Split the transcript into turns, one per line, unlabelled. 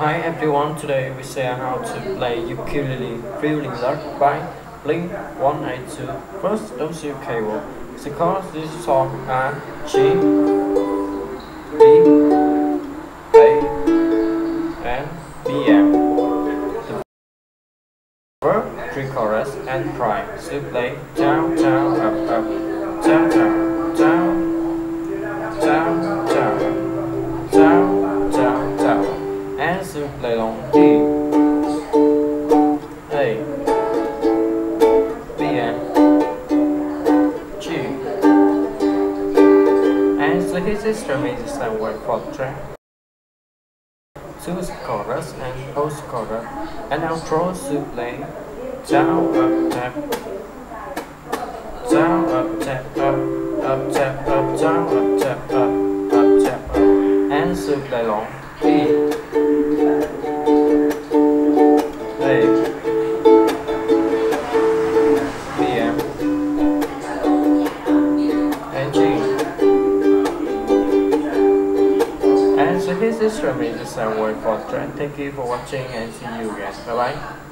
Hi everyone, today we share how to play ukulele Fell in Love by Blink 182. First, don't see cable. The chords this song are G, B, A, and BM. The verb, three chorus, and prime. So play down, down, up, up, Instrument is the word for track. Choose chorus and post chorus, and outro should play down, up, tap, down, up, tap, up, up, tap, up, down, up, tap, up, up, tap, up, and should play long So this is your Mrs. and Work Foster thank you for watching and see you guys. Bye bye.